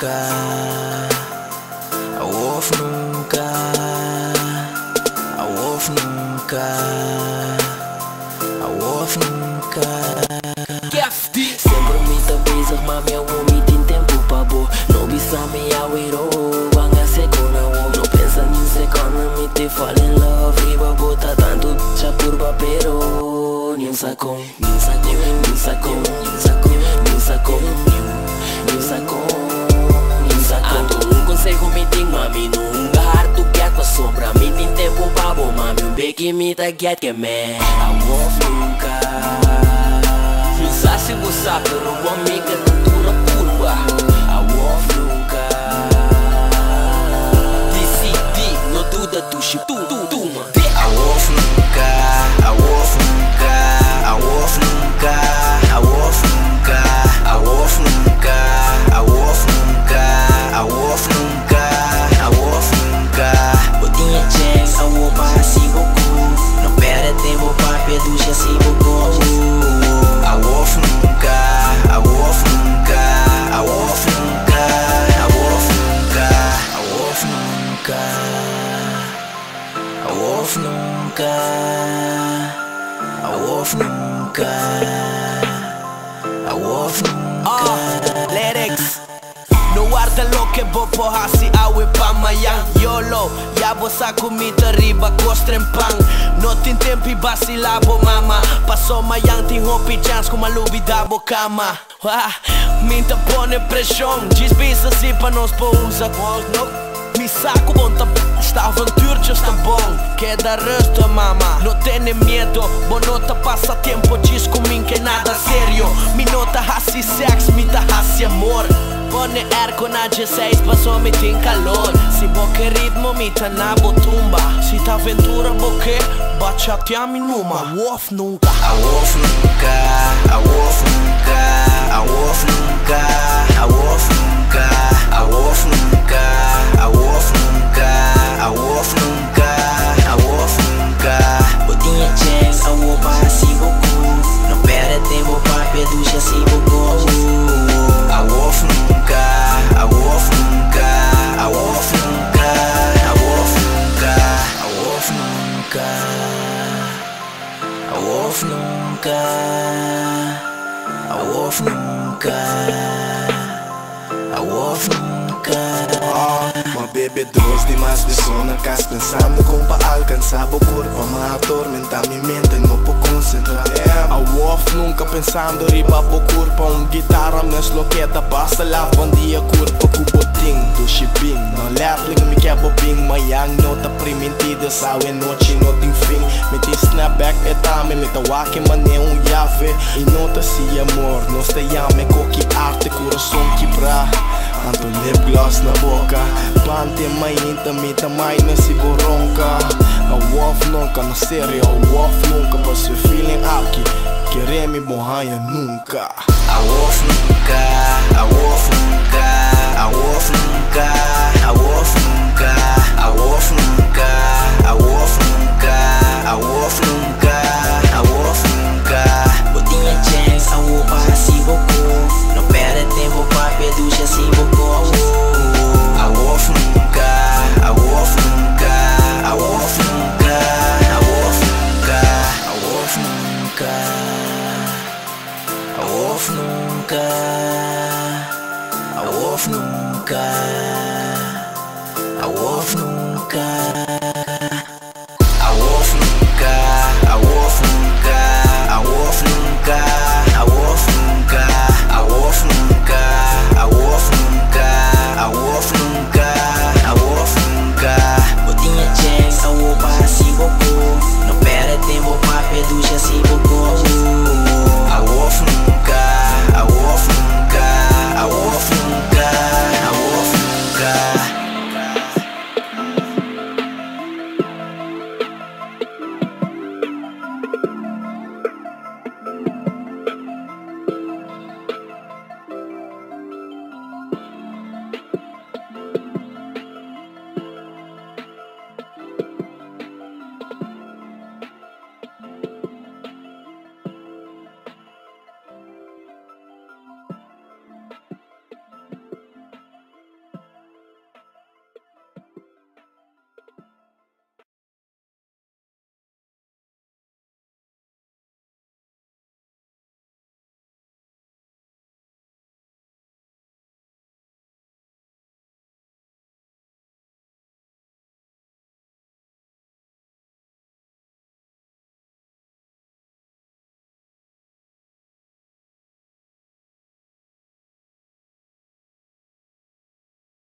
nunca, a wolf nunca, a wolf nunca, a wolf nunca. Sempre me tá bezig, maar meu homem tem tempo pra bo. No bisa me awero, banga segura wo. No pensa ni second, me te fall in love. Riba bota tanto cha curva pero ni un saco, beque me tá get que me. A wolf nunca. Fizesse gostar pero o amiga cultura curva A wolf nunca Decidi, no duda chip tu, tu, tu, mano A wolf nunca, a wolf nunca, a wolf nunca. Lyrics. No guarda lo que vou porra se awe pa mayang YOLO, ya bosa comida riba costra em pang. No tem tempo e vacilar bo mama Passou mayang tem hopi chance com uma lubi da bo cama ah, Minta pone pressão Desbisa se pa nos pousa no me saco bom tá Esta aventura está bom Queda resto mama Não tenha medo. Bom nota passa tempo Diz comigo que é nada sério. Me nota raci sexo tá raci amor. Pone erco na 16 Passou me tem calor. Se boque ritmo Me tá na botumba. Se tá aventura boque Bate até a numa. Wolf nunca. A wolf nunca, a wolf nunca, a wolf nunca, a wolf nunca, a wolf nunca, wolf nunca, a wolf nunca, a wolf nunca. Uma bebedroz demais de sono Cas pensando como para alcançar o corpo Me atormenta minha mente, não vou concentrar. A wolf nunca pensando riba o corpo Um guitarra mas loqueta Basta lá bom dia corpo botim do Não quer bobing Mayang nota primentida Sabe noite não tem fim Me tem snapback é tame Me tá wake mané um yave E nota se amor Nós te llame coque arte Coração quebrar Tanto lip gloss na boca. Pante mãe me também nesse boronca A wolf nunca, na sério A wolf nunca Pra seu feeling aqui Querer me borranha nunca. A wolf nunca, a wolf nunca, a wolf nunca, a wolf nunca, nunca. A wolf nunca, a wolf nunca, a wolf nunca.